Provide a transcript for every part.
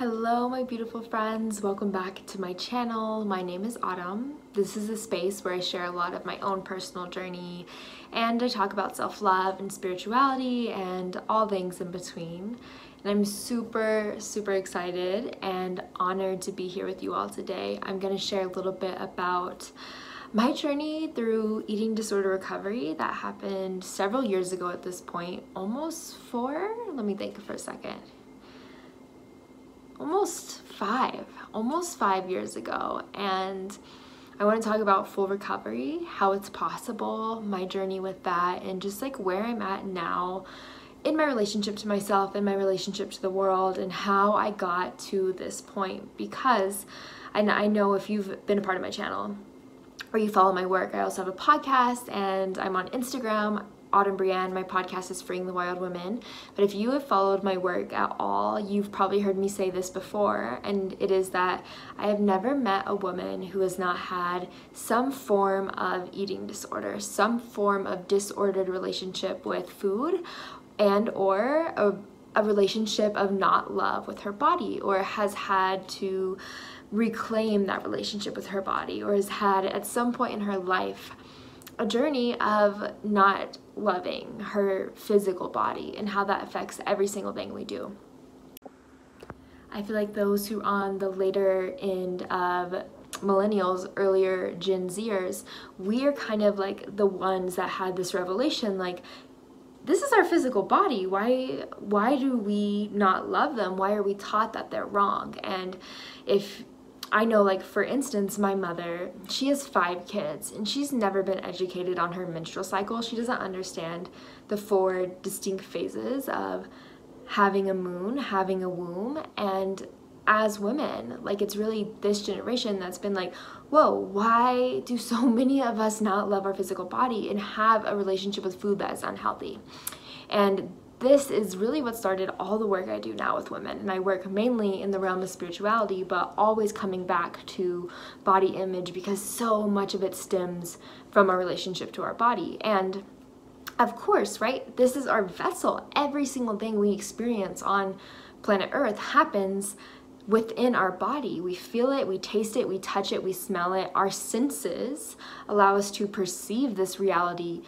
Hello my beautiful friends, welcome back to my channel. My name is Autumn. This is a space where I share a lot of my own personal journey and I talk about self-love and spirituality and all things in between. And I'm super, super excited and honored to be here with you all today. I'm going to share a little bit about my journey through eating disorder recovery that happened several years ago at this point, almost four? Let me think for a second almost five, almost five years ago. And I want to talk about full recovery, how it's possible, my journey with that, and just like where I'm at now in my relationship to myself and my relationship to the world and how I got to this point because I know if you've been a part of my channel or you follow my work, I also have a podcast and I'm on Instagram. Autumn Brianne. My podcast is Freeing the Wild Women. But if you have followed my work at all, you've probably heard me say this before, and it is that I have never met a woman who has not had some form of eating disorder, some form of disordered relationship with food and or a, a relationship of not love with her body or has had to reclaim that relationship with her body or has had at some point in her life a journey of not loving her physical body and how that affects every single thing we do. I feel like those who are on the later end of millennials, earlier Gen Zers, we are kind of like the ones that had this revelation like this is our physical body. Why why do we not love them? Why are we taught that they're wrong? And if I know like for instance my mother she has five kids and she's never been educated on her menstrual cycle. She doesn't understand the four distinct phases of having a moon having a womb and as women like it's really this generation that's been like whoa why do so many of us not love our physical body and have a relationship with food that is unhealthy? And this is really what started all the work I do now with women. And I work mainly in the realm of spirituality, but always coming back to body image because so much of it stems from our relationship to our body. And of course, right, this is our vessel. Every single thing we experience on planet Earth happens within our body. We feel it, we taste it, we touch it, we smell it. Our senses allow us to perceive this reality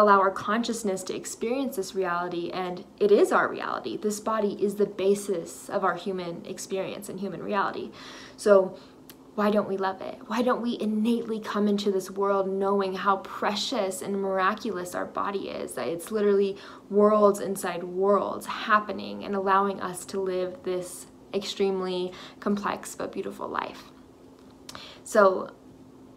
allow our consciousness to experience this reality and it is our reality. This body is the basis of our human experience and human reality. So why don't we love it? Why don't we innately come into this world knowing how precious and miraculous our body is? That it's literally worlds inside worlds happening and allowing us to live this extremely complex but beautiful life. So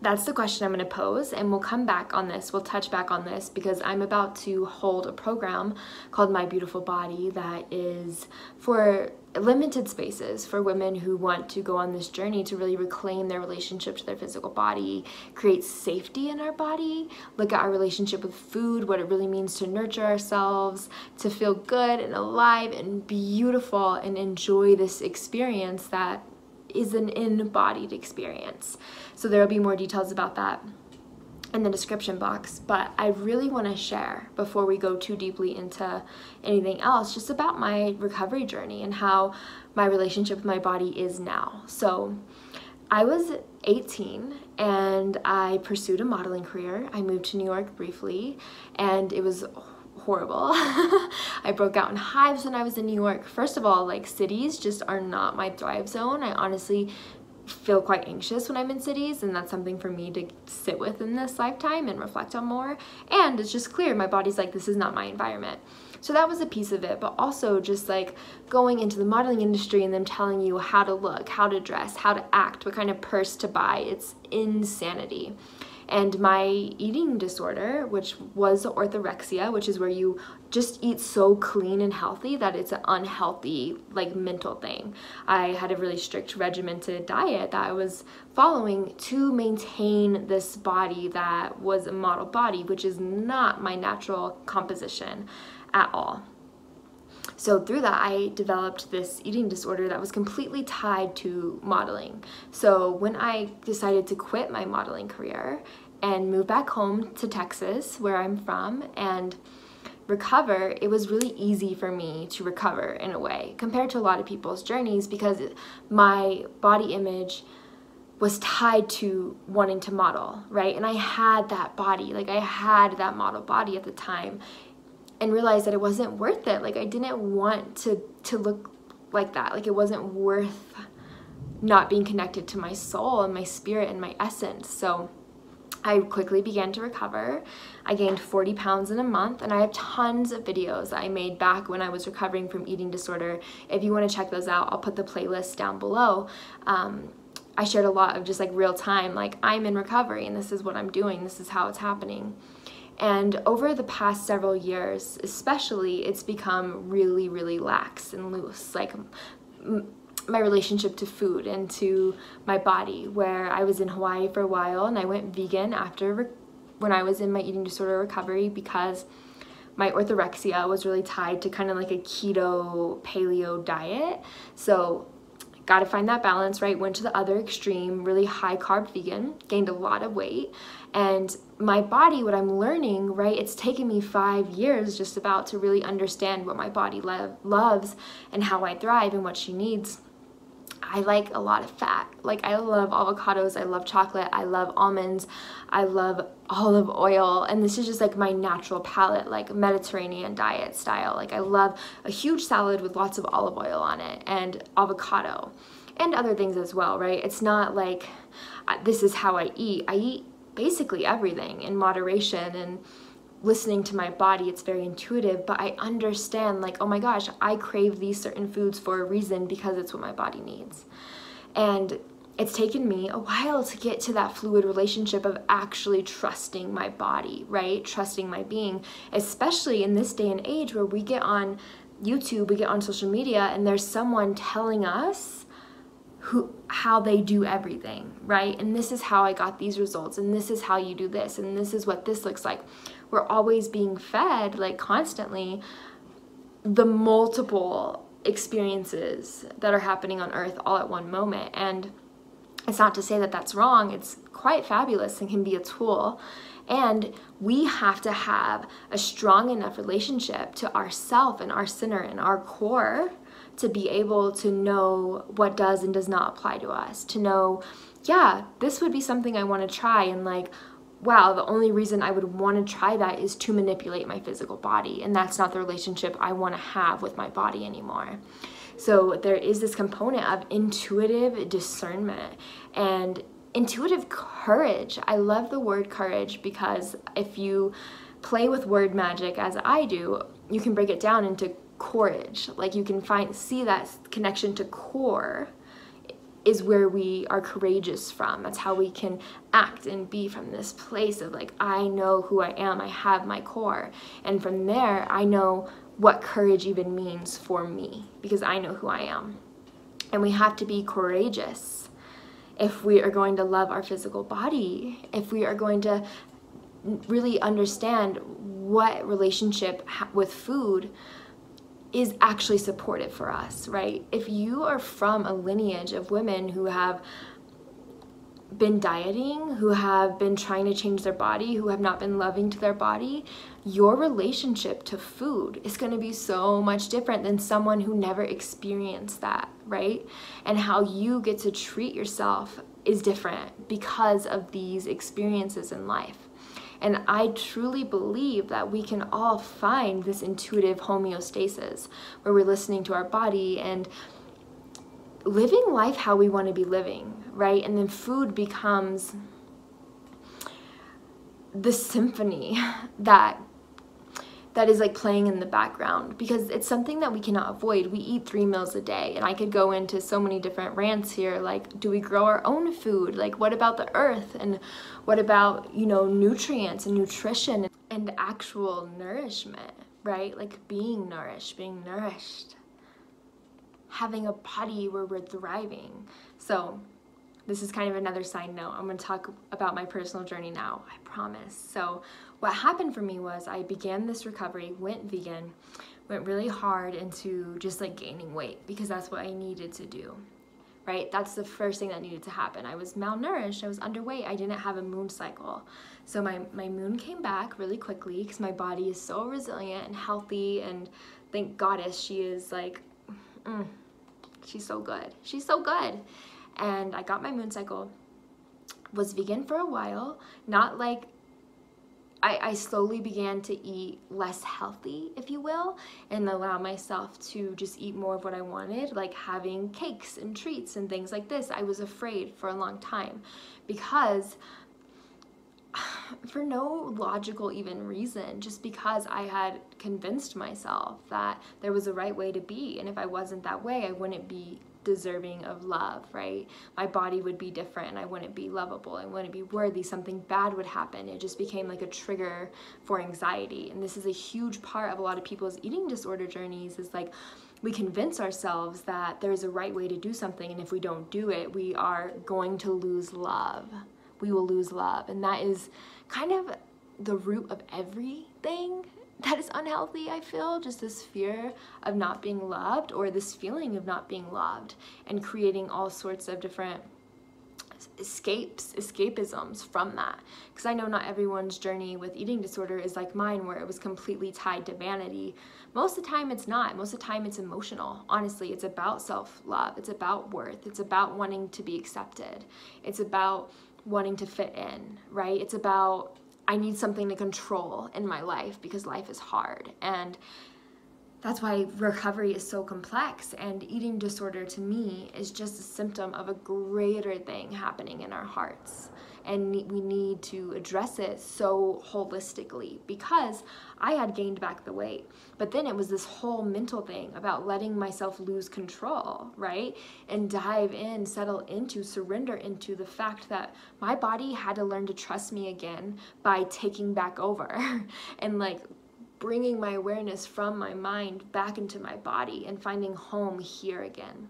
that's the question I'm going to pose and we'll come back on this. We'll touch back on this because I'm about to hold a program called My Beautiful Body that is for limited spaces for women who want to go on this journey to really reclaim their relationship to their physical body, create safety in our body, look at our relationship with food, what it really means to nurture ourselves, to feel good and alive and beautiful and enjoy this experience that is an embodied experience. So there will be more details about that in the description box, but I really want to share before we go too deeply into anything else just about my recovery journey and how my relationship with my body is now. So I was 18 and I pursued a modeling career. I moved to New York briefly and it was horrible. I broke out in hives when I was in New York. First of all, like cities just are not my thrive zone. I honestly feel quite anxious when I'm in cities and that's something for me to sit with in this lifetime and reflect on more. And it's just clear my body's like, this is not my environment. So that was a piece of it, but also just like going into the modeling industry and them telling you how to look, how to dress, how to act, what kind of purse to buy. It's insanity and my eating disorder, which was orthorexia, which is where you just eat so clean and healthy that it's an unhealthy, like mental thing. I had a really strict regimented diet that I was following to maintain this body that was a model body, which is not my natural composition at all. So through that, I developed this eating disorder that was completely tied to modeling. So when I decided to quit my modeling career and move back home to Texas, where I'm from, and recover, it was really easy for me to recover in a way compared to a lot of people's journeys because my body image was tied to wanting to model, right? And I had that body, like I had that model body at the time and realized that it wasn't worth it. Like I didn't want to to look like that. Like it wasn't worth not being connected to my soul and my spirit and my essence. So I quickly began to recover. I gained 40 pounds in a month, and I have tons of videos that I made back when I was recovering from eating disorder. If you want to check those out, I'll put the playlist down below. Um, I shared a lot of just like real time, like I'm in recovery and this is what I'm doing, this is how it's happening. And over the past several years, especially, it's become really, really lax and loose. Like my relationship to food and to my body, where I was in Hawaii for a while and I went vegan after when I was in my eating disorder recovery because my orthorexia was really tied to kind of like a keto paleo diet. So got to find that balance, right? Went to the other extreme, really high carb vegan, gained a lot of weight. And my body, what I'm learning, right? It's taken me five years just about to really understand what my body lo- loves and how I thrive and what she needs. I like a lot of fat. Like I love avocados, I love chocolate, I love almonds, I love olive oil, and this is just like my natural palate, like Mediterranean diet style. Like I love a huge salad with lots of olive oil on it and avocado and other things as well, right? It's not like uh, this is how I eat. I eat basically everything in moderation and listening to my body it's very intuitive but i understand like oh my gosh i crave these certain foods for a reason because it's what my body needs. And it's taken me a while to get to that fluid relationship of actually trusting my body right? Trusting my being especially in this day and age where we get on youtube we get on social media and there's someone telling us who how they do everything right? And this is how i got these results and this is how you do this and this is what this looks like we're always being fed like constantly the multiple experiences that are happening on earth all at one moment. And it's not to say that that's wrong. It's quite fabulous and can be a tool. And we have to have a strong enough relationship to ourself and our center and our core to be able to know what does and does not apply to us to know yeah this would be something i want to try and like wow, the only reason I would want to try that is to manipulate my physical body. And that's not the relationship I want to have with my body anymore. So there is this component of intuitive discernment and intuitive courage. I love the word courage because if you play with word magic as I do, you can break it down into courage. Like you can find see that connection to core is where we are courageous from. That's how we can act and be from this place of like, I know who I am, I have my core. And from there, I know what courage even means for me because I know who I am. And we have to be courageous if we are going to love our physical body, if we are going to really understand what relationship with food is actually supportive for us, right? If you are from a lineage of women who have been dieting, who have been trying to change their body, who have not been loving to their body, your relationship to food is going to be so much different than someone who never experienced that, right? And how you get to treat yourself is different because of these experiences in life. And I truly believe that we can all find this intuitive homeostasis where we're listening to our body and living life how we want to be living, right? And then food becomes the symphony that that is like playing in the background because it's something that we cannot avoid. We eat three meals a day, and I could go into so many different rants here. Like, do we grow our own food? Like, what about the earth? And what about, you know, nutrients and nutrition and actual nourishment, right? Like, being nourished, being nourished, having a body where we're thriving. So, this is kind of another side note. I'm going to talk about my personal journey now, I promise. So, what happened for me was I began this recovery, went vegan, went really hard into just like gaining weight because that's what I needed to do. right? That's the first thing that needed to happen. I was malnourished, I was underweight, I didn't have a moon cycle. So my, my moon came back really quickly because my body is so resilient and healthy and thank goddess she is like, mm, she's so good. She's so good. And I got my moon cycle, was vegan for a while, not like I, I slowly began to eat less healthy, if you will, and allow myself to just eat more of what I wanted, like having cakes and treats and things like this. I was afraid for a long time because for no logical even reason just because I had convinced myself that there was a right way to be and if I wasn't that way I wouldn't be deserving of love, right? My body would be different I wouldn't be lovable. I wouldn't be worthy. Something bad would happen. It just became like a trigger for anxiety. And this is a huge part of a lot of people's eating disorder journeys is like we convince ourselves that there's a right way to do something and if we don't do it, we are going to lose love. We will lose love. And that is kind of the root of everything that is unhealthy, I feel. Just this fear of not being loved or this feeling of not being loved and creating all sorts of different escapes, escapisms from that. Because I know not everyone's journey with eating disorder is like mine, where it was completely tied to vanity. Most of the time, it's not. Most of the time, it's emotional. Honestly, it's about self love, it's about worth, it's about wanting to be accepted, it's about wanting to fit in, right? It's about I need something to control in my life because life is hard. And that's why recovery is so complex. And eating disorder to me is just a symptom of a greater thing happening in our hearts and we need to address it so holistically because I had gained back the weight. But then it was this whole mental thing about letting myself lose control, right? And dive in, settle into, surrender into the fact that my body had to learn to trust me again by taking back over and like bringing my awareness from my mind back into my body and finding home here again.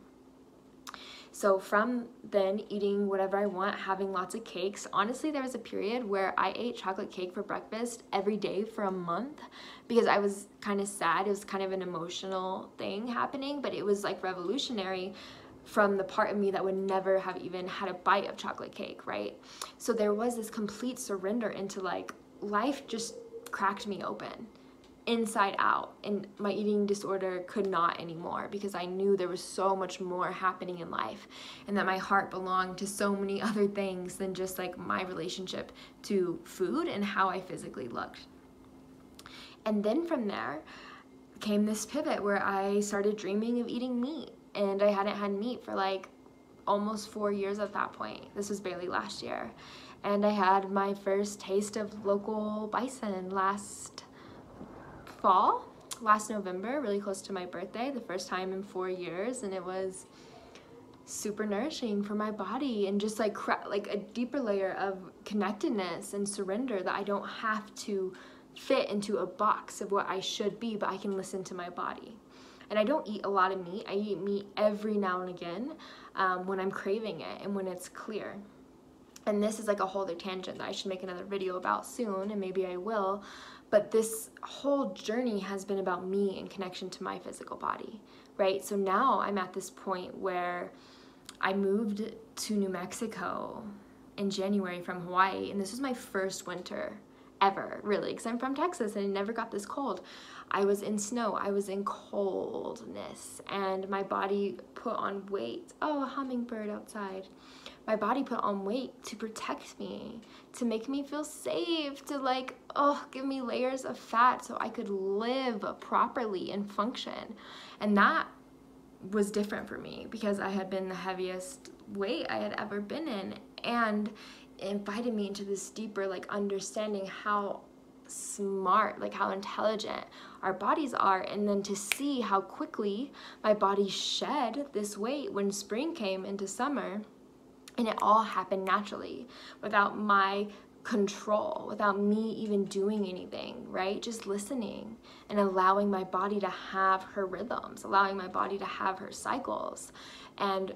So from then eating whatever I want, having lots of cakes, honestly, there was a period where I ate chocolate cake for breakfast every day for a month because I was kind of sad. It was kind of an emotional thing happening, but it was like revolutionary from the part of me that would never have even had a bite of chocolate cake, right? So there was this complete surrender into like life just cracked me open inside out and my eating disorder could not anymore because I knew there was so much more happening in life and that my heart belonged to so many other things than just like my relationship to food and how I physically looked. And then from there came this pivot where I started dreaming of eating meat and I hadn't had meat for like almost 4 years at that point. This was barely last year. And I had my first taste of local bison last fall last November, really close to my birthday, the first time in four years, and it was super nourishing for my body and just like like a deeper layer of connectedness and surrender that I don't have to fit into a box of what I should be, but I can listen to my body. And I don't eat a lot of meat. I eat meat every now and again um, when I'm craving it and when it's clear. And this is like a whole other tangent that I should make another video about soon, and maybe I will. But this whole journey has been about me in connection to my physical body, right? So now I'm at this point where I moved to New Mexico in January from Hawaii, and this was my first winter ever, really, because I'm from Texas and I never got this cold. I was in snow, I was in coldness, and my body put on weight. Oh, a hummingbird outside my body put on weight to protect me, to make me feel safe, to like, oh, give me layers of fat so I could live properly and function. And that was different for me because I had been the heaviest weight I had ever been in. And it invited me into this deeper, like, understanding how smart, like how intelligent our bodies are, and then to see how quickly my body shed this weight when spring came into summer and it all happened naturally without my control, without me even doing anything, right? Just listening and allowing my body to have her rhythms, allowing my body to have her cycles. And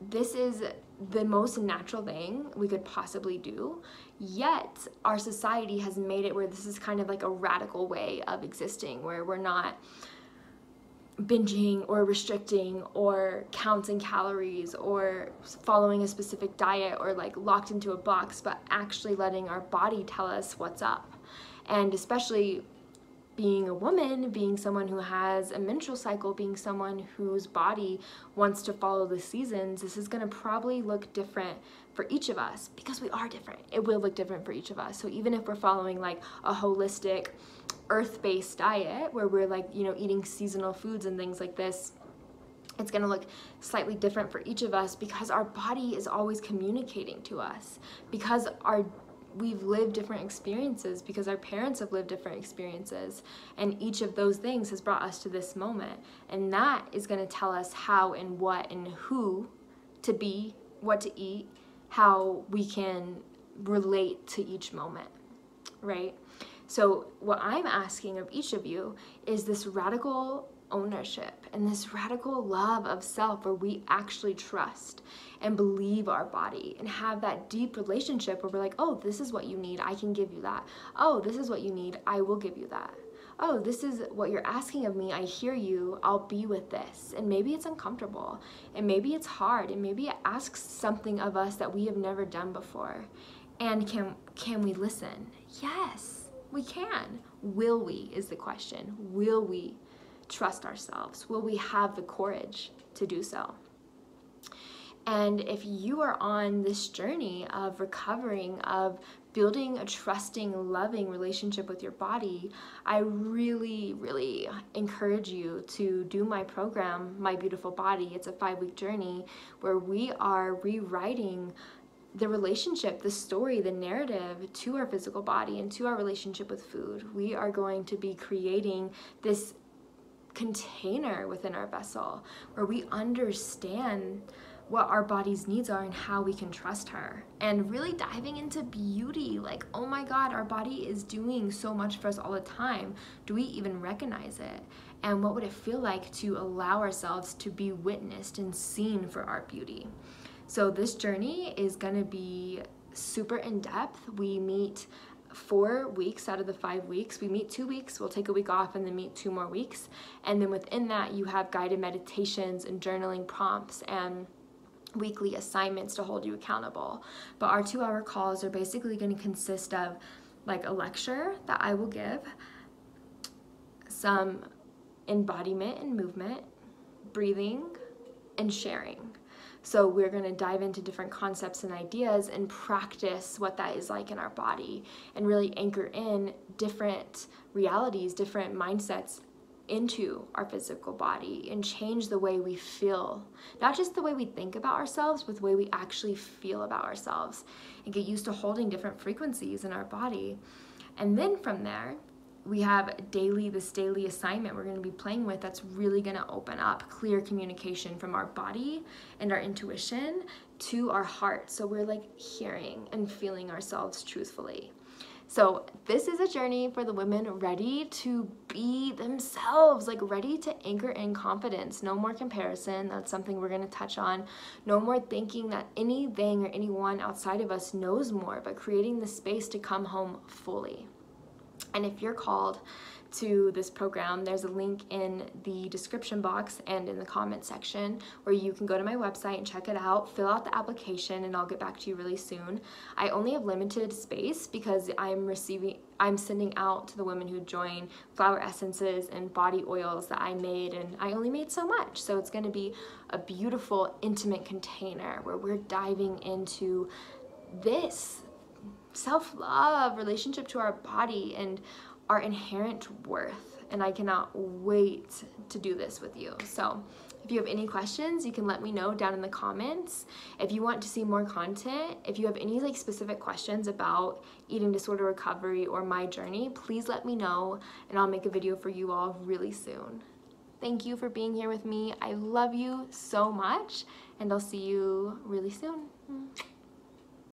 this is the most natural thing we could possibly do. Yet, our society has made it where this is kind of like a radical way of existing, where we're not binging or restricting or counting calories or following a specific diet or like locked into a box, but actually letting our body tell us what's up. And especially being a woman, being someone who has a menstrual cycle, being someone whose body wants to follow the seasons, this is going to probably look different for each of us because we are different. It will look different for each of us. So even if we're following like a holistic earth-based diet where we're like, you know, eating seasonal foods and things like this, it's going to look slightly different for each of us because our body is always communicating to us because our we've lived different experiences because our parents have lived different experiences and each of those things has brought us to this moment and that is going to tell us how and what and who to be what to eat how we can relate to each moment right so what i'm asking of each of you is this radical ownership and this radical love of self where we actually trust and believe our body and have that deep relationship where we're like, oh, this is what you need, I can give you that. Oh, this is what you need, I will give you that. Oh, this is what you're asking of me, I hear you, I'll be with this. And maybe it's uncomfortable, and maybe it's hard, and maybe it asks something of us that we have never done before. And can, can we listen? Yes, we can. Will we is the question. Will we trust ourselves? Will we have the courage to do so? And if you are on this journey of recovering, of building a trusting, loving relationship with your body, I really, really encourage you to do my program, My Beautiful Body. It's a five week journey where we are rewriting the relationship, the story, the narrative to our physical body and to our relationship with food. We are going to be creating this container within our vessel where we understand what our body's needs are and how we can trust her. And really diving into beauty like, oh my God, our body is doing so much for us all the time. Do we even recognize it? And what would it feel like to allow ourselves to be witnessed and seen for our beauty? So, this journey is gonna be super in depth. We meet four weeks out of the five weeks. We meet two weeks, we'll take a week off and then meet two more weeks. And then within that, you have guided meditations and journaling prompts and weekly assignments to hold you accountable. But our two hour calls are basically going to consist of like a lecture that I will give, some embodiment and movement, breathing, and sharing. So we're going to dive into different concepts and ideas and practice what that is like in our body and really anchor in different realities, different mindsets into our physical body and change the way we feel. Not just the way we think about ourselves, but the way we actually feel about ourselves and get used to holding different frequencies in our body. And then from there, we have daily this daily assignment we're going to be playing with that's really going to open up clear communication from our body and our intuition to our heart so we're like hearing and feeling ourselves truthfully so this is a journey for the women ready to be themselves, like ready to anchor in confidence. No more comparison. That's something we're going to touch on. No more thinking that anything or anyone outside of us knows more, but creating the space to come home fully. And if you're called to this program, there's a link in the description box and in the comment section where you can go to my website and check it out, fill out the application, and I'll get back to you really soon. I only have limited space because I'm receiving I'm sending out to the women who join flower essences and body oils that I made and I only made so much. So it's going to be a beautiful intimate container where we're diving into this self-love, relationship to our body and our inherent worth. And I cannot wait to do this with you. So if you have any questions, you can let me know down in the comments. If you want to see more content, if you have any like specific questions about eating disorder recovery or my journey, please let me know and I'll make a video for you all really soon. Thank you for being here with me. I love you so much and I'll see you really soon.